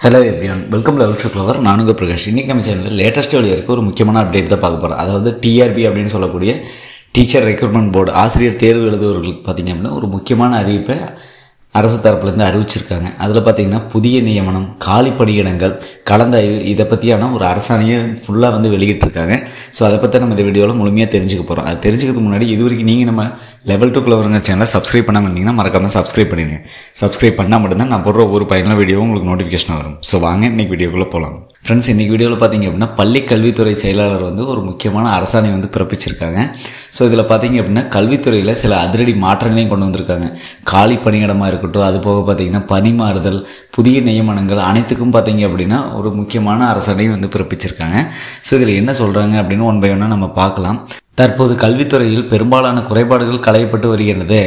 Hello everyone welcome level to flower நானுங்க பிரகாஷ். இன்றைக்கி நம்ம சேனலில் லேட்டஸ்ட் வெளியே இருக்க. ஒரு முக்கியமான அப்டேட் தான் பார்க்க போகிறோம் அதாவது டிஆர்பி அப்படின்னு சொல்லக்கூடிய டீச்சர் ரெக்ரூட்மெண்ட் போர்டு ஆசிரியர் தேர்வு எழுதுவர்களுக்கு பார்த்திங்க அப்படின்னா ஒரு முக்கியமான அறிவிப்பை அரசு தரப்புலேருந்து அறிவிச்சிருக்காங்க. அதில் பார்த்தீங்கன்னா புதிய நியமனம் காலி பணியிடங்கள் கலந்தாய்வு இதை பற்றியான ஒரு அரசாணையை ஃபுல்லாக வந்து வெளியிட்டிருக்காங்க. ஸோ அதை பற்றி நம்ம இந்த வீடியோவில் முழுமையாக தெரிஞ்சுக்க போகிறோம் அது தெரிஞ்சுக்கிறதுக்கு முன்னாடி இது வரைக்கும் நீங்கள் நம்ம லெவல் டூ கிளவருங்க சேனலை சப்ஸ்கிரைப் பண்ணாமல் இருந்தீங்கன்னா மறக்காமல் சப்ஸ்கிரைப் பண்ணிடுங்க சப்ஸ்கிரைப் பண்ணால் மட்டும்தான் நான் போடுற ஒரு பயனுள்ள வீடியோவும் உங்களுக்கு நோட்டிஃபிகேஷன் வரும். ஸோ வாங்க இன்றைக்கி வீடியோக்குள்ளே போகலாம் ஃப்ரெண்ட்ஸ் இன்றைக்கி வீடியோவில் பார்த்தீங்க அப்படின்னா பள்ளி கல்வித்துறை செயலாளர் வந்து ஒரு முக்கியமான அரசாணை வந்து பிறப்பிச்சிருக்காங்க. ஸோ இதில் பார்த்தீங்க அப்படின்னா கல்வித்துறையில் சில அதிரடி மாற்றங்களையும் கொண்டு வந்திருக்காங்க. காலி பணியிடமாக இருக்கட்டும் அது போக பார்த்தீங்கன்னா பணிமாறுதல் புதிய நியமனங்கள் அனைத்துக்கும் பார்த்தீங்க அப்படின்னா ஒரு முக்கியமான அரசாணையும் வந்து பிறப்பிச்சிருக்காங்க. ஸோ இதில் என்ன சொல்கிறாங்க அப்படின்னு ஒன் பை ஒன்னாக நம்ம பார்க்கலாம். தற்போது கல்வித்துறையில் பெரும்பாலான குறைபாடுகள் களையப்பட்டு வருகிறது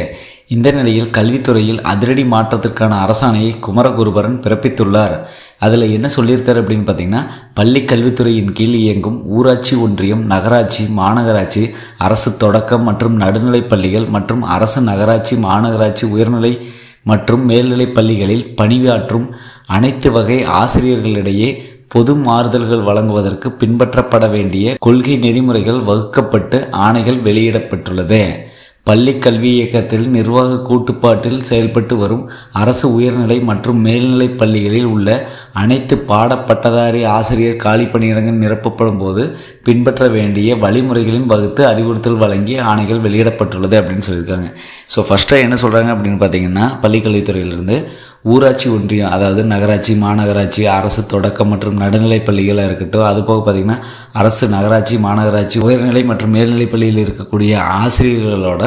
இந்த நிலையில் கல்வித்துறையில் அதிரடி மாற்றத்திற்கான அரசாணையை குமரகுருபரன் பிறப்பித்துள்ளார். அதில் என்ன சொல்லியிருக்காரு அப்படின்னு பார்த்தீங்கன்னா பள்ளி கல்வித்துறையின் கீழ் இயங்கும் ஊராட்சி ஒன்றியம் நகராட்சி மாநகராட்சி அரசு தொடக்கம் மற்றும் நடுநிலைப் பள்ளிகள் மற்றும் அரசு நகராட்சி மாநகராட்சி உயர்நிலை மற்றும் மேல்நிலைப் பள்ளிகளில் பணியாற்றும் அனைத்து வகை ஆசிரியர்களிடையே பொது மாறுதல்கள் வழங்குவதற்கு பின்பற்றப்பட வேண்டிய கொள்கை நெறிமுறைகள் வகுக்கப்பட்டு ஆணைகள் வெளியிடப்பட்டுள்ளது. பள்ளி கல்வி இயக்கத்தில் நிர்வாக கூட்டுப்பாட்டில் செயல்பட்டு வரும் அரசு உயர்நிலை மற்றும் மேல்நிலைப் பள்ளிகளில் உள்ள அனைத்து பாட பட்டதாரி ஆசிரியர் காலி பணியிடங்கள் நிரப்பப்படும் போது பின்பற்ற வேண்டிய வழிமுறைகளின் வகுத்து அறிவுறுத்தல் வழங்கி ஆணைகள் வெளியிடப்பட்டுள்ளது அப்படின்னு சொல்லியிருக்காங்க. ஸோ ஃபஸ்ட்டாக என்ன சொல்கிறாங்க அப்படின்னு பார்த்தீங்கன்னா பள்ளிக்கல்வித்துறையிலிருந்து ஊராட்சி ஒன்றியம் அதாவது நகராட்சி மாநகராட்சி அரசு தொடக்க மற்றும் நடுநிலைப் பள்ளிகளாக இருக்கட்டும் அது போக பார்த்திங்கன்னா அரசு நகராட்சி மாநகராட்சி உயர்நிலை மற்றும் மேல்நிலைப் பள்ளியில் இருக்கக்கூடிய ஆசிரியர்களோட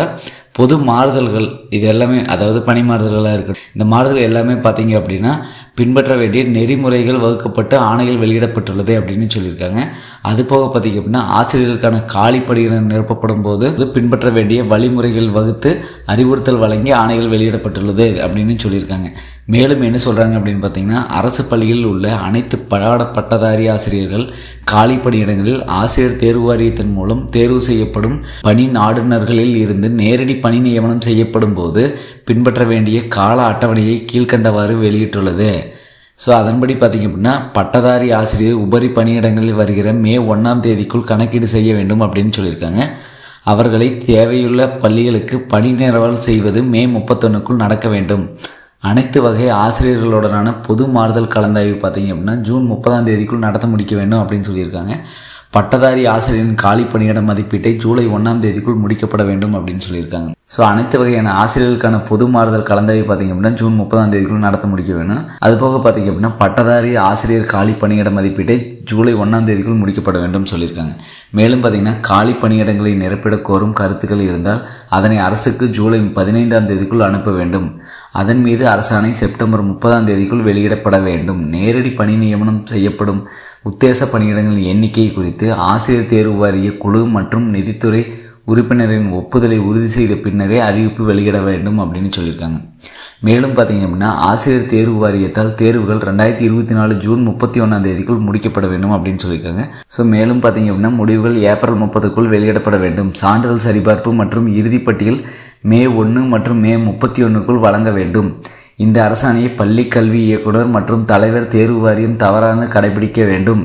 பொது மாறுதல்கள் இது எல்லாமே அதாவது பணி மாறுதல்களாக இருக்கட்டும் இந்த மாறுதல் எல்லாமே பார்த்தீங்க அப்படின்னா பின்பற்ற வேண்டிய நெறிமுறைகள் வகுக்கப்பட்டு ஆணைகள் வெளியிடப்பட்டுள்ளது அப்படின்னு சொல்லியிருக்காங்க. அது போக பார்த்தீங்க அப்படின்னா ஆசிரியர்களுக்கான காலி பணியிடம் நிரப்பப்படும் போது இது பின்பற்ற வேண்டிய வழிமுறைகள் வகுத்து அறிவுறுத்தல் வழங்கி ஆணைகள் வெளியிடப்பட்டுள்ளது அப்படின்னு சொல்லியிருக்காங்க. மேலும் என்ன சொல்கிறாங்க அப்படின்னு பார்த்தீங்கன்னா அரசு பள்ளியில் உள்ள அனைத்து பாட பட்டதாரி ஆசிரியர்கள் காலி பணியிடங்களில் ஆசிரியர் தேர்வு வாரியத்தின் மூலம் தேர்வு செய்யப்படும் பணி நாடுனர்களில் இருந்து நேரடி பணி நியமனம் செய்யப்படும் போது பின்பற்ற வேண்டிய கால அட்டவணையை கீழ்கண்டவாறு வெளியிட்டுள்ளது. ஸோ அதன்படி பார்த்திங்க அப்படின்னா பட்டதாரி ஆசிரியர் உபரி பணியிடங்களில் வருகிற மே ஒன்றாம் தேதிக்குள் கணக்கீடு செய்ய வேண்டும் அப்படின்னு சொல்லியிருக்காங்க. அவர்களை தேவையுள்ள பள்ளிகளுக்கு பணி நிரவல் செய்வது மே முப்பத்தொன்னுக்குள் நடக்க வேண்டும். அனைத்து வகை ஆசிரியர்களுடனான பொது மாறுதல் கலந்தாய்வு பார்த்தீங்க அப்படின்னா ஜூன் முப்பதாம் தேதிக்குள் நடத்த முடிக்க வேண்டும் அப்படின்னு சொல்லியிருக்காங்க. பட்டதாரி ஆசிரியரின் காலி பணியிட மதிப்பீட்டை ஜூலை ஒன்றாம் தேதிக்குள் முடிக்கப்பட வேண்டும் அப்படின்னு சொல்லியிருக்காங்க. ஸோ அனைத்து வகையான ஆசிரியர்களுக்கான பொது மாறுதல் கலந்தாய்வு பார்த்திங்க அப்படின்னா ஜூன் முப்பதாம் தேதிக்குள்ளே நடத்த முடிக்க வேணும். அது போக பார்த்திங்க அப்படின்னா பட்டதாரி ஆசிரியர் காலி பணியிட மதிப்பீட்டை ஜூலை ஒன்றாம் தேதிக்குள் முடிக்கப்பட வேண்டும் சொல்லியிருக்காங்க. மேலும் பார்த்திங்கன்னா காலி பணியிடங்களை நிரப்பிட கோரும் கருத்துக்கள் இருந்தால் அதனை அரசுக்கு ஜூலை பதினைந்தாம் தேதிக்குள் அனுப்ப வேண்டும். அதன் மீது அரசாணை செப்டம்பர் முப்பதாம் தேதிக்குள் வெளியிடப்பட வேண்டும். நேரடி பணி நியமனம் செய்யப்படும் உத்தேச பணியிடங்களின் எண்ணிக்கை குறித்து ஆசிரியர் தேர்வு வாரிய குழு மற்றும் நிதித்துறை உறுப்பினரின் ஒப்புதலை உறுதி செய்த பின்னரே அறிவிப்பு வெளியிட வேண்டும் அப்படின்னு சொல்லியிருக்காங்க. மேலும் பார்த்தீங்க அப்படின்னா ஆசிரியர் தேர்வு வாரியத்தால் தேர்வுகள் ரெண்டாயிரத்தி இருபத்தி நாலு ஜூன் முப்பத்தி ஒன்றாம் தேதிக்குள் முடிக்கப்பட வேண்டும் அப்படின்னு சொல்லியிருக்காங்க. ஸோ மேலும் பார்த்தீங்க அப்படின்னா முடிவுகள் ஏப்ரல் முப்பதுக்குள் வெளியிடப்பட வேண்டும். சான்றிதழ் சரிபார்ப்பு மற்றும் இறுதிப்பட்டியல் மே ஒன்று மற்றும் மே முப்பத்தி ஒன்றுக்குள் வழங்க வேண்டும். இந்த அரசாணையை பள்ளி கல்வி இயக்குனர் மற்றும் தலைவர் தேர்வு வாரியம் தவறான கடைபிடிக்க வேண்டும்.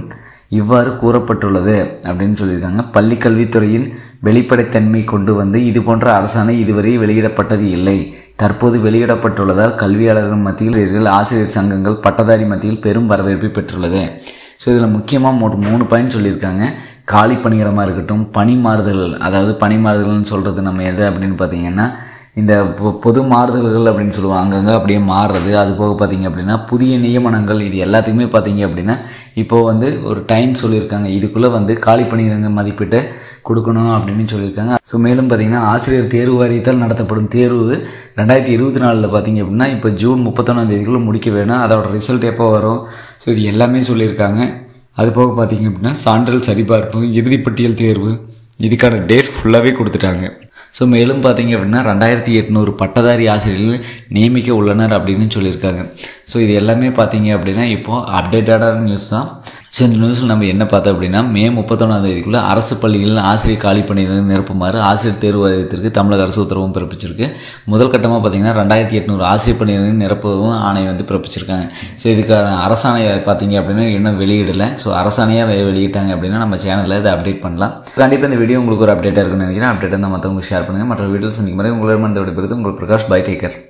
இவ்வாறு கூறப்பட்டுள்ளது அப்படின்னு சொல்லியிருக்காங்க. பள்ளி கல்வித்துறையில் வெளிப்படைத்தன்மை கொண்டு வந்து இது போன்ற அரசாணை இதுவரை வெளியிடப்பட்டது இல்லை. தற்போது வெளியிடப்பட்டுள்ளதால் கல்வியாளர்கள் மத்தியில் ஆசிரியர் சங்கங்கள் பட்டதாரி மத்தியில் பெரும் வரவேற்பை பெற்றுள்ளது. ஸோ இதில் முக்கியமாக ஒரு மூணு பாயிண்ட் சொல்லியிருக்காங்க. காலி பணியிடமாக இருக்கட்டும் பணி மாறுதல் அதாவது பணி மாறுதல்னு சொல்கிறது நம்ம எது அப்படின்னு பார்த்தீங்கன்னா இந்த பொது மாறுதல்கள் அப்படின்னு சொல்லுவாங்க அங்கங்கே அப்படியே மாறுறது. அது போக பார்த்தீங்க அப்படின்னா புதிய நியமனங்கள் இது எல்லாத்துக்குமே பார்த்தீங்க அப்படின்னா இப்போது வந்து ஒரு டைம் சொல்லியிருக்காங்க. இதுக்குள்ளே வந்து காலி பணியிடங்கள் மதிப்பீட்டை கொடுக்கணும் அப்படின்னு சொல்லியிருக்காங்க. ஸோ மேலும் பார்த்தீங்கன்னா ஆசிரியர் தேர்வு வாரியத்தால் நடத்தப்படும் தேர்வு ரெண்டாயிரத்தி இருபத்தி நாலில் பார்த்தீங்க அப்படின்னா இப்போ ஜூன் முப்பத்தொன்னாம் தேதிக்குள்ளே முடிக்க வேணும். அதோட ரிசல்ட் எப்போ வரும்? ஸோ இது எல்லாமே சொல்லியிருக்காங்க. அது போக பார்த்தீங்க அப்படின்னா சான்றிதழ் சரிபார்ப்பு இறுதிப்பட்டியல் தேர்வு இதுக்கான டேட் ஃபுல்லாகவே கொடுத்துட்டாங்க. ஸோ மேலும் பார்த்தீங்க அப்படின்னா ரெண்டாயிரத்தி எட்நூறு பட்டதாரி ஆசிரியர்கள் நியமிக்க உள்ளனர் அப்படின்னு சொல்லியிருக்காங்க. ஸோ இது எல்லாமே பார்த்தீங்க அப்படின்னா இப்போது அப்டேட்டடான நியூஸ் தான். ஸோ இந்த நியூஸில் நம்ம என்ன பார்த்தோம் அப்படின்னா மே முப்பத்தொன்னாம் தேதிக்குள்ளே அரசு பள்ளிகளில் ஆசிரியர் காலி பணிகளை நிரப்புமாறு ஆசிரியர் தேர்வு வாரியத்திற்கு தமிழக அரசு உத்தரவும் பிறப்பிச்சிருக்கு. முதல் கட்டமாக பார்த்தீங்கன்னா ரெண்டாயிரத்தி எட்நூறு ஆசிரியர் பணியிடங்களை நிரப்பவும் ஆணை வந்து பிறப்பிச்சிருக்காங்க. ஸோ இதுக்கான அரசாணை பார்த்தீங்க அப்படின்னா இன்னும் வெளியிடலை. ஸோ அரசாணையாக வெளியிட்டாங்க அப்படின்னா நம்ம சேனலில் இதை அப்டேட் பண்ணலாம். கண்டிப்பாக இந்த வீடியோ உங்களுக்கு ஒரு அப்டேட்டாக இருக்குன்னு நினைக்கிறேன். அப்டேட் வந்து மற்றவங்களுக்கு ஷேர் பண்ணுங்கள் மற்ற வீடியோ சந்திக்கும் முறை உங்களிடம் வந்து விடைபெறுது உங்களுக்கு பிரகாஷ் பை டேக்கர்